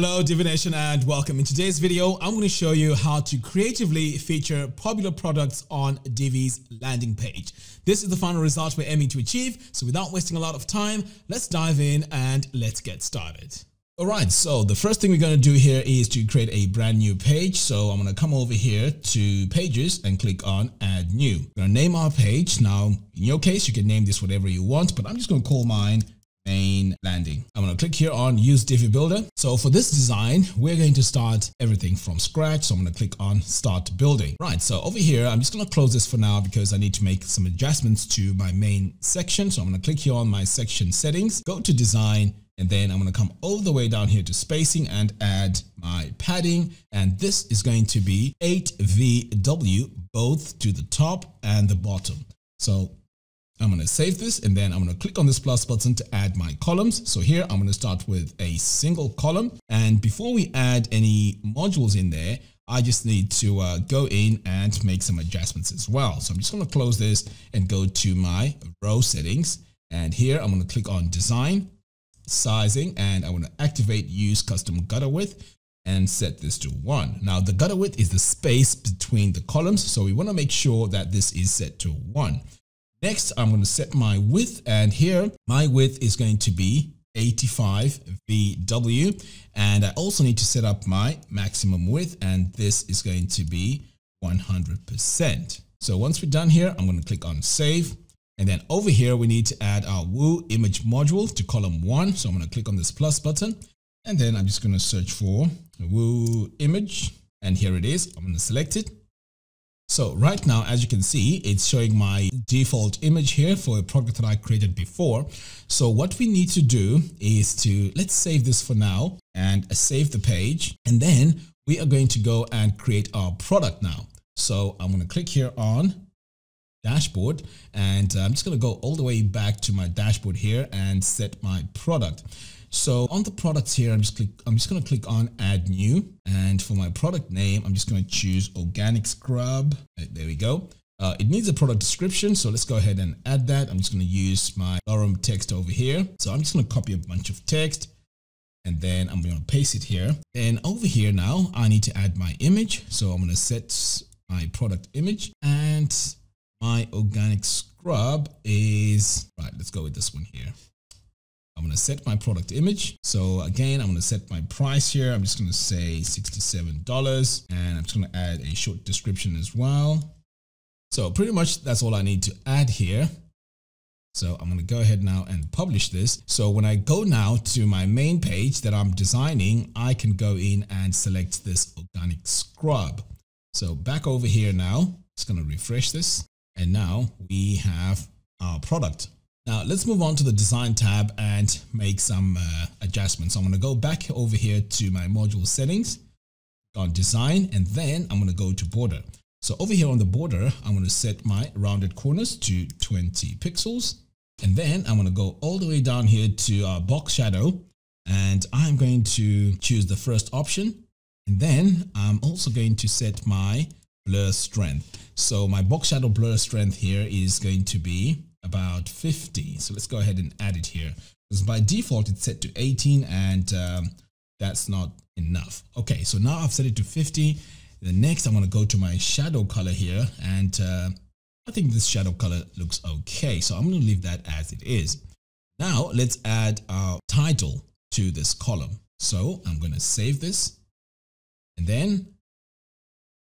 Hello Divi Nation and welcome. In today's video, I'm going to show you how to creatively feature popular products on Divi's landing page. This is the final result we're aiming to achieve. So without wasting a lot of time, let's dive in and let's get started. Alright, so the first thing we're going to do here is to create a brand new page. So I'm going to come over here to pages and click on add new. We're going to name our page. Now, in your case, you can name this whatever you want, but I'm just going to call mine main landing. I'm going to click here on use Divi Builder. So for this design, we're going to start everything from scratch. So I'm going to click on start building. Right. So over here, I'm just going to close this for now because I need to make some adjustments to my main section. So I'm going to click here on my section settings, go to design, and then I'm going to come all the way down here to spacing and add my padding. And this is going to be 8VW, both to the top and the bottom. So I'm going to save this and then I'm going to click on this plus button to add my columns. So here I'm going to start with a single column. And before we add any modules in there, I just need to uh, go in and make some adjustments as well. So I'm just going to close this and go to my row settings. And here I'm going to click on design, sizing, and I want to activate use custom gutter width and set this to one. Now the gutter width is the space between the columns. So we want to make sure that this is set to one. Next, I'm going to set my width and here my width is going to be 85 VW and I also need to set up my maximum width and this is going to be 100%. So once we're done here, I'm going to click on save and then over here we need to add our Woo image module to column one. So I'm going to click on this plus button and then I'm just going to search for Woo image and here it is. I'm going to select it so right now, as you can see, it's showing my default image here for a product that I created before. So what we need to do is to, let's save this for now and save the page. And then we are going to go and create our product now. So I'm going to click here on dashboard and I'm just going to go all the way back to my dashboard here and set my product. So on the products here, I'm just click, I'm just going to click on add new. And for my product name, I'm just going to choose organic scrub. There we go. Uh, it needs a product description. So let's go ahead and add that. I'm just going to use my Lorem text over here. So I'm just going to copy a bunch of text and then I'm going to paste it here. And over here now, I need to add my image. So I'm going to set my product image and my organic scrub is, right, let's go with this one here. I'm going to set my product image. So again, I'm going to set my price here. I'm just going to say $67 and I'm just going to add a short description as well. So pretty much that's all I need to add here. So I'm going to go ahead now and publish this. So when I go now to my main page that I'm designing, I can go in and select this organic scrub. So back over here now, it's going to refresh this. And now we have our product. Now let's move on to the design tab and make some uh, adjustments. I'm going to go back over here to my module settings on design and then I'm going to go to border. So over here on the border, I'm going to set my rounded corners to 20 pixels. And then I'm going to go all the way down here to our box shadow and I'm going to choose the first option. And then I'm also going to set my blur strength. So my box shadow blur strength here is going to be about 50. So let's go ahead and add it here. Because by default, it's set to 18 and um, that's not enough. Okay, so now I've set it to 50. The next, I'm going to go to my shadow color here. And uh, I think this shadow color looks okay. So I'm going to leave that as it is. Now let's add our title to this column. So I'm going to save this. And then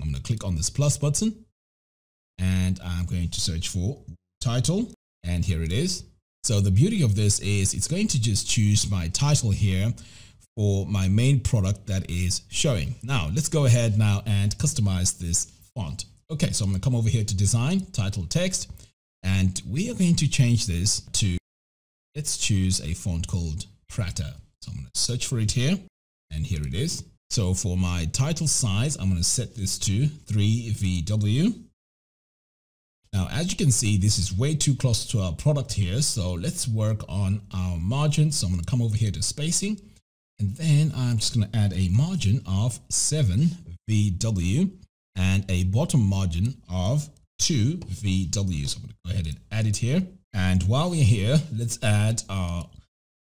I'm going to click on this plus button. And I'm going to search for title and here it is. So the beauty of this is it's going to just choose my title here for my main product that is showing. Now let's go ahead now and customize this font. Okay, so I'm to come over here to design, title text, and we are going to change this to, let's choose a font called Prata. So I'm to search for it here and here it is. So for my title size, I'm going to set this to 3VW now, as you can see, this is way too close to our product here. So let's work on our margin. So I'm going to come over here to spacing. And then I'm just going to add a margin of 7 VW and a bottom margin of 2 VW. So I'm going to go ahead and add it here. And while we're here, let's add our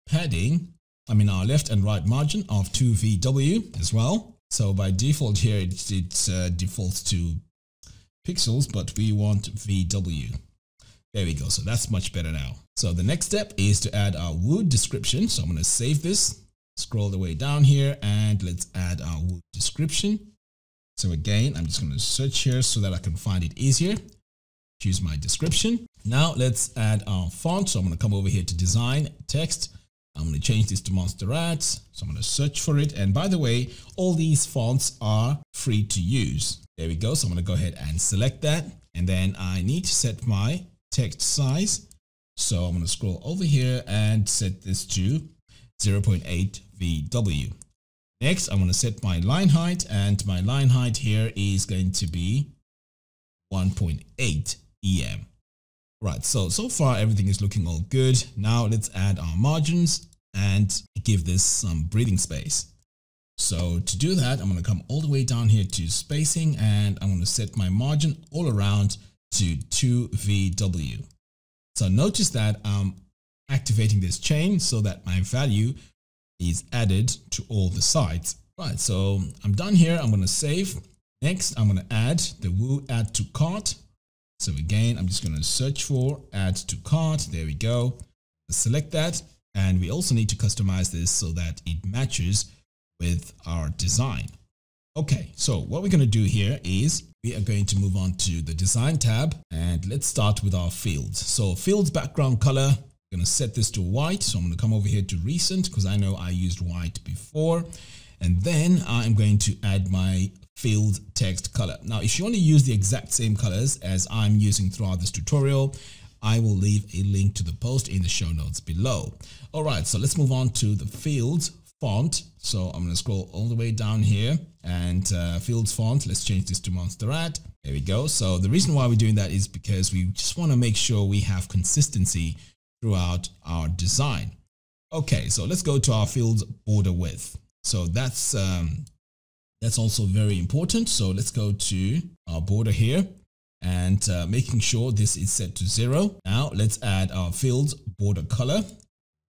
padding I mean our left and right margin of 2VW as well. So by default here, it, it uh, defaults to pixels, but we want VW. There we go. So that's much better now. So the next step is to add our Woo description. So I'm going to save this, scroll the way down here, and let's add our Woo description. So again, I'm just going to search here so that I can find it easier. Choose my description. Now let's add our font. So I'm going to come over here to design, text. I'm going to change this to Montserrat. So I'm going to search for it. And by the way, all these fonts are free to use. There we go. So I'm going to go ahead and select that. And then I need to set my text size. So I'm going to scroll over here and set this to 0.8 VW. Next, I'm going to set my line height and my line height here is going to be 1.8 EM. Right, so, so far everything is looking all good. Now let's add our margins and give this some breathing space. So to do that, I'm going to come all the way down here to spacing and I'm going to set my margin all around to 2VW. So notice that I'm activating this chain so that my value is added to all the sides. Right, so I'm done here. I'm going to save. Next, I'm going to add the Woo add to cart. So again, I'm just going to search for add to cart. There we go. Select that. And we also need to customize this so that it matches with our design. Okay, so what we're going to do here is we are going to move on to the design tab and let's start with our fields. So fields background color, I'm going to set this to white. So I'm going to come over here to recent because I know I used white before. And then I'm going to add my field text color. Now, if you want to use the exact same colors as I'm using throughout this tutorial, I will leave a link to the post in the show notes below. All right, so let's move on to the fields font. So I'm going to scroll all the way down here and uh, fields font. Let's change this to Montserrat. There we go. So the reason why we're doing that is because we just want to make sure we have consistency throughout our design. Okay, so let's go to our fields border width. So that's um, that's also very important. So let's go to our border here and uh, making sure this is set to zero. Now let's add our fields border color,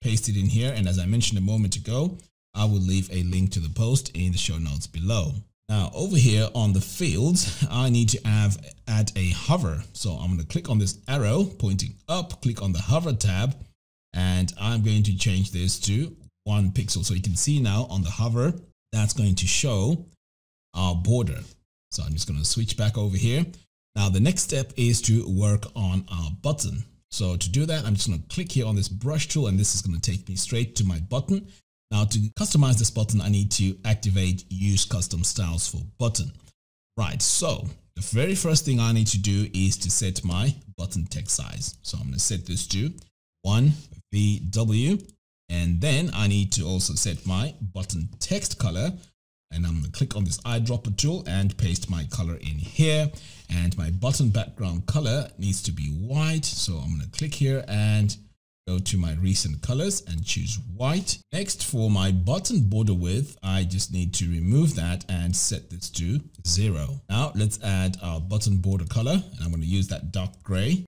paste it in here. And as I mentioned a moment ago, I will leave a link to the post in the show notes below. Now over here on the fields, I need to have add a hover. So I'm going to click on this arrow pointing up, click on the hover tab, and I'm going to change this to one pixel. So you can see now on the hover, that's going to show our border. So I'm just going to switch back over here. Now the next step is to work on our button. So to do that, I'm just going to click here on this brush tool and this is going to take me straight to my button. Now to customize this button, I need to activate use custom styles for button. Right, so the very first thing I need to do is to set my button text size. So I'm going to set this to 1VW and then I need to also set my button text color and I'm going to click on this eyedropper tool and paste my color in here and my button background color needs to be white so I'm going to click here and go to my recent colors and choose white. Next for my button border width, I just need to remove that and set this to zero. Now let's add our button border color and I'm going to use that dark gray.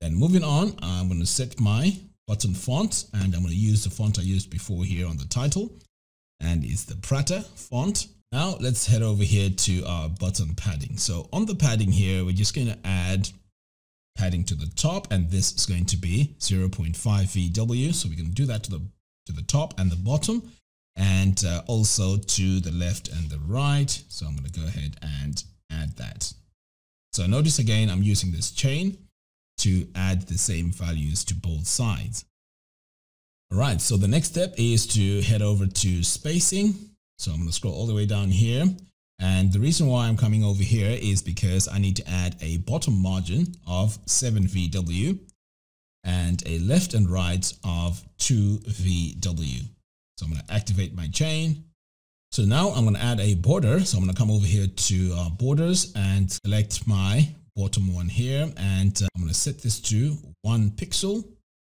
Then moving on, I'm going to set my button font and I'm going to use the font I used before here on the title and it's the Prata font. Now let's head over here to our button padding. So on the padding here, we're just going to add padding to the top and this is going to be 0.5 VW. So going to do that to the, to the top and the bottom and uh, also to the left and the right. So I'm going to go ahead and add that. So notice again, I'm using this chain to add the same values to both sides. All right, so the next step is to head over to spacing. So I'm going to scroll all the way down here and the reason why I'm coming over here is because I need to add a bottom margin of 7 VW and a left and right of 2 VW. So I'm going to activate my chain. So now I'm going to add a border. So I'm going to come over here to uh, borders and select my bottom one here. And uh, I'm going to set this to one pixel.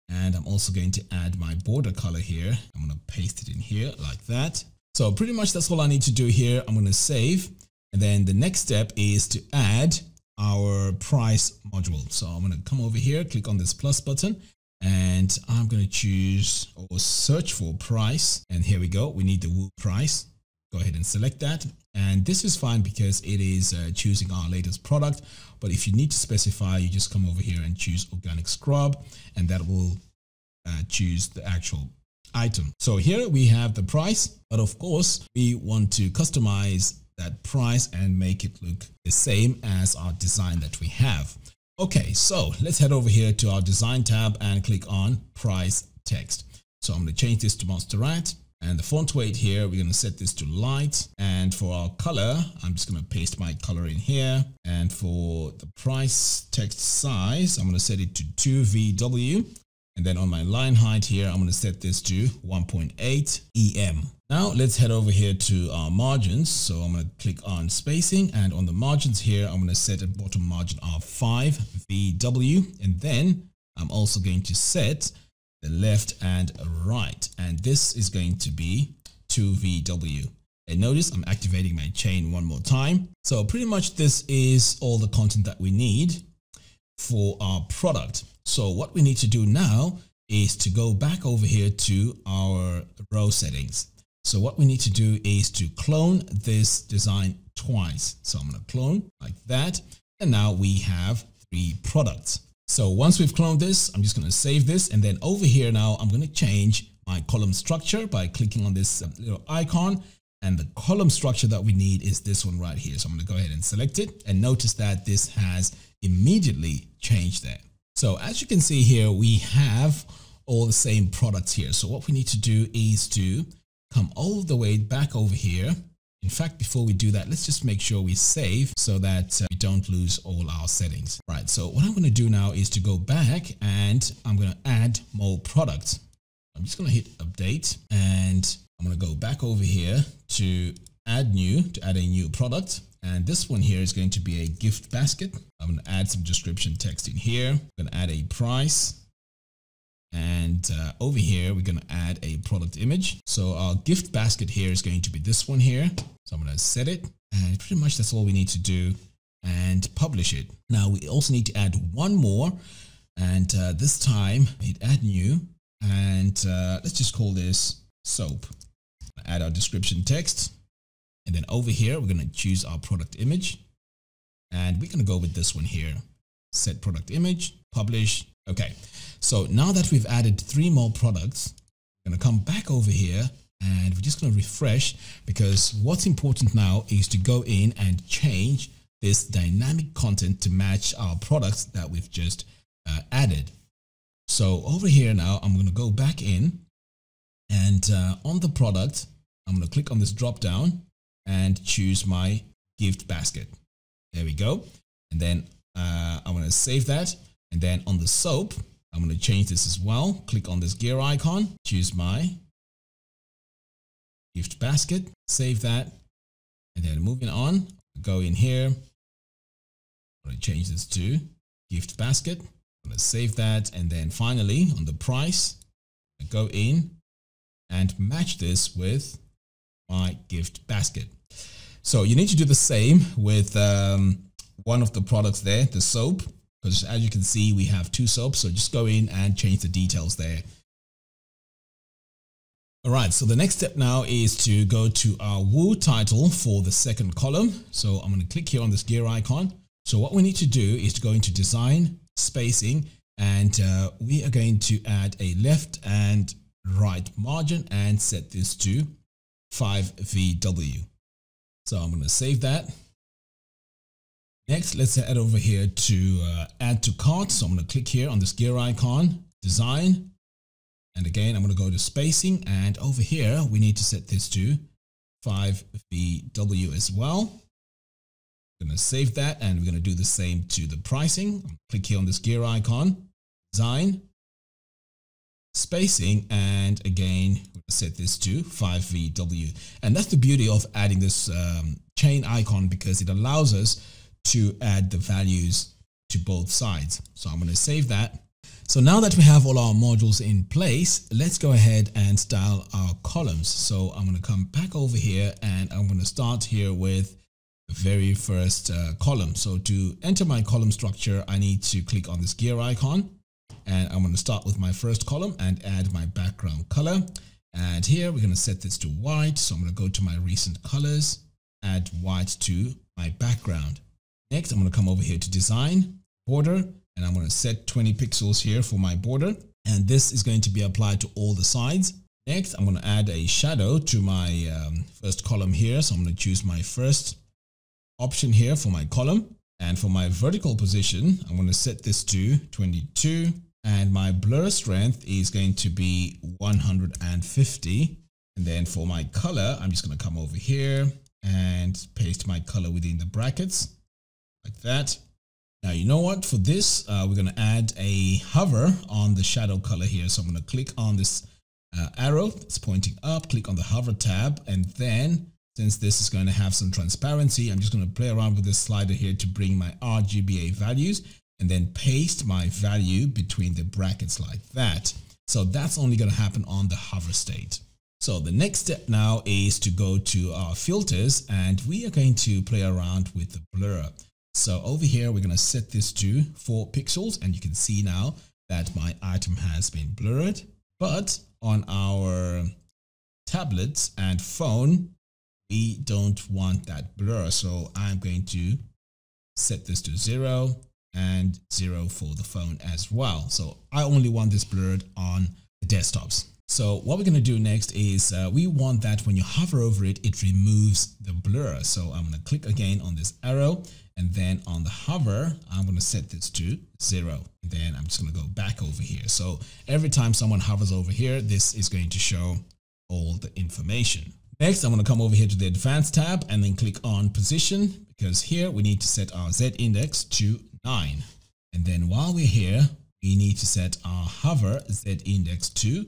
And I'm also going to add my border color here. I'm going to paste it in here like that. So pretty much that's all I need to do here. I'm going to save. And then the next step is to add our price module. So I'm going to come over here, click on this plus button, and I'm going to choose or search for price. And here we go. We need the Woo price. Go ahead and select that. And this is fine because it is uh, choosing our latest product. But if you need to specify, you just come over here and choose organic scrub and that will uh, choose the actual item. So here we have the price, but of course we want to customize that price and make it look the same as our design that we have. Okay, so let's head over here to our design tab and click on price text. So I'm going to change this to Montserrat and the font weight here, we're going to set this to light. And for our color, I'm just going to paste my color in here. And for the price text size, I'm going to set it to 2VW. And then on my line height here, I'm going to set this to 1.8 EM. Now let's head over here to our margins. So I'm going to click on spacing and on the margins here, I'm going to set a bottom margin of 5 VW. And then I'm also going to set the left and right. And this is going to be 2 VW. And notice I'm activating my chain one more time. So pretty much this is all the content that we need for our product. So what we need to do now is to go back over here to our row settings. So what we need to do is to clone this design twice. So I'm going to clone like that. And now we have three products. So once we've cloned this, I'm just going to save this. And then over here now, I'm going to change my column structure by clicking on this um, little icon. And the column structure that we need is this one right here. So I'm going to go ahead and select it. And notice that this has immediately changed there. So as you can see here, we have all the same products here. So what we need to do is to come all the way back over here. In fact, before we do that, let's just make sure we save so that uh, we don't lose all our settings. Right, so what I'm going to do now is to go back and I'm going to add more products. I'm just going to hit update and I'm going to go back over here to add new, to add a new product. And this one here is going to be a gift basket. I'm going to add some description text in here. I'm going to add a price. And uh, over here, we're going to add a product image. So our gift basket here is going to be this one here. So I'm going to set it. And pretty much that's all we need to do and publish it. Now we also need to add one more. And uh, this time hit add new. And uh, let's just call this soap. Add our description text. And then over here, we're going to choose our product image. And we're going to go with this one here. Set product image, publish. Okay. So now that we've added three more products, we're going to come back over here and we're just going to refresh because what's important now is to go in and change this dynamic content to match our products that we've just uh, added. So over here now, I'm going to go back in and uh, on the product, I'm going to click on this drop down and choose my gift basket. There we go. And then uh, I'm going to save that. And then on the soap, I'm going to change this as well. Click on this gear icon, choose my gift basket, save that. And then moving on, go in here. I'm going to change this to gift basket. I'm going to save that. And then finally on the price, go in and match this with my gift basket. So you need to do the same with um, one of the products there, the soap, because as you can see, we have two soaps. So just go in and change the details there. All right, so the next step now is to go to our Woo title for the second column. So I'm going to click here on this gear icon. So what we need to do is to go into design, spacing, and uh, we are going to add a left and right margin and set this to 5VW. So I'm going to save that. Next, let's head over here to uh, add to cart. So I'm going to click here on this gear icon, design. And again, I'm going to go to spacing and over here, we need to set this to 5VW as well. I'm going to save that and we're going to do the same to the pricing. Click here on this gear icon, design, spacing, and again, set this to 5VW. And that's the beauty of adding this um, chain icon because it allows us to add the values to both sides. So I'm going to save that. So now that we have all our modules in place, let's go ahead and style our columns. So I'm going to come back over here and I'm going to start here with the very first uh, column. So to enter my column structure, I need to click on this gear icon And I'm going to start with my first column and add my background color. And here we're going to set this to white. So I'm going to go to my recent colors, add white to my background. Next, I'm going to come over here to design, border, and I'm going to set 20 pixels here for my border. And this is going to be applied to all the sides. Next, I'm going to add a shadow to my um, first column here. So I'm going to choose my first option here for my column. And for my vertical position, I'm going to set this to 22 and my blur strength is going to be 150. And then for my color, I'm just going to come over here and paste my color within the brackets like that. Now, you know what? For this, uh, we're going to add a hover on the shadow color here. So I'm going to click on this uh, arrow that's pointing up, click on the hover tab, and then since this is going to have some transparency, I'm just going to play around with this slider here to bring my RGBA values and then paste my value between the brackets like that. So that's only going to happen on the hover state. So the next step now is to go to our filters and we are going to play around with the blur. So over here, we're going to set this to 4 pixels and you can see now that my item has been blurred. But on our tablets and phone, we don't want that blur. So I'm going to set this to 0 and 0 for the phone as well. So I only want this blurred on the desktops. So what we're going to do next is uh, we want that when you hover over it, it removes the blur. So I'm going to click again on this arrow and then on the hover, I'm going to set this to zero. Then I'm just going to go back over here. So every time someone hovers over here, this is going to show all the information. Next, I'm going to come over here to the advanced tab and then click on position because here we need to set our Z index to 9. And then while we're here, we need to set our hover Z index to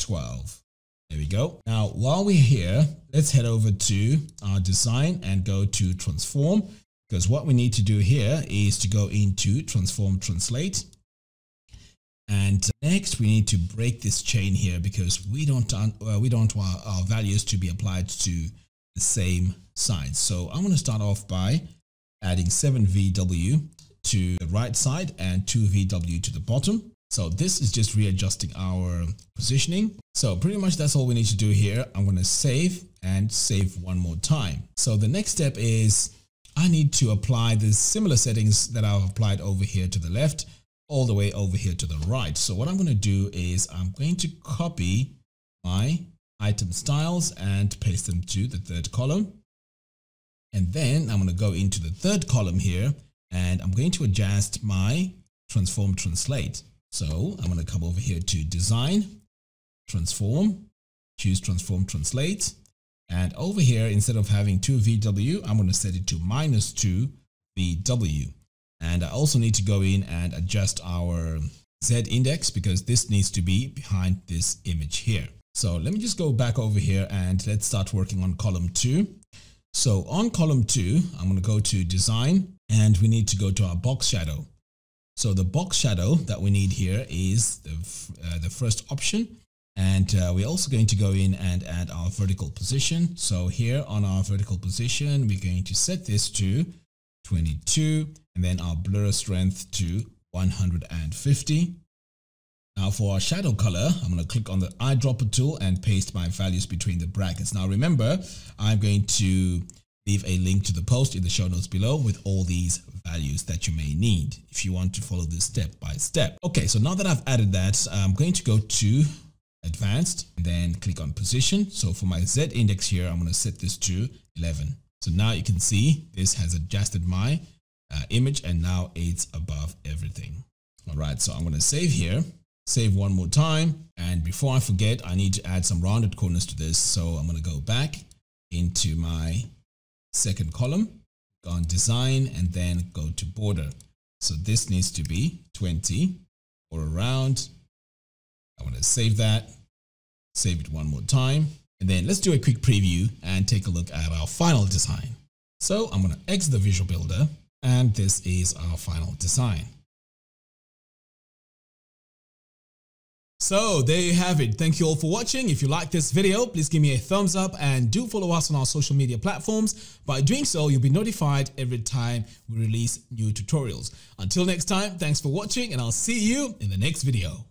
12. There we go. Now, while we're here, let's head over to our design and go to transform because what we need to do here is to go into transform translate. And next we need to break this chain here because we don't, uh, we don't want our values to be applied to the same side. So I'm going to start off by adding 7VW to the right side and 2VW to the bottom. So this is just readjusting our positioning. So pretty much that's all we need to do here. I'm going to save and save one more time. So the next step is I need to apply the similar settings that I've applied over here to the left all the way over here to the right. So what I'm going to do is I'm going to copy my item styles and paste them to the third column. And then I'm going to go into the third column here and I'm going to adjust my transform translate. So I'm going to come over here to design, transform, choose transform translate, and over here, instead of having 2 VW, I'm going to set it to minus 2 VW. And I also need to go in and adjust our Z index because this needs to be behind this image here. So let me just go back over here and let's start working on column 2. So on column 2, I'm going to go to design and we need to go to our box shadow. So the box shadow that we need here is the, uh, the first option and uh, we're also going to go in and add our vertical position. So here on our vertical position, we're going to set this to 22 and then our blur strength to 150. Now for our shadow color, I'm going to click on the eyedropper tool and paste my values between the brackets. Now remember, I'm going to leave a link to the post in the show notes below with all these values that you may need if you want to follow this step by step. Okay, so now that I've added that, I'm going to go to advanced, and then click on position. So for my Z index here, I'm going to set this to 11. So now you can see this has adjusted my uh, image and now it's above everything. All right, so I'm going to save here, save one more time. And before I forget, I need to add some rounded corners to this. So I'm going to go back into my second column, go on design and then go to border. So this needs to be 20 or around I want to save that, save it one more time. And then let's do a quick preview and take a look at our final design. So I'm going to exit the Visual Builder and this is our final design. So there you have it. Thank you all for watching. If you like this video, please give me a thumbs up and do follow us on our social media platforms. By doing so, you'll be notified every time we release new tutorials. Until next time, thanks for watching and I'll see you in the next video.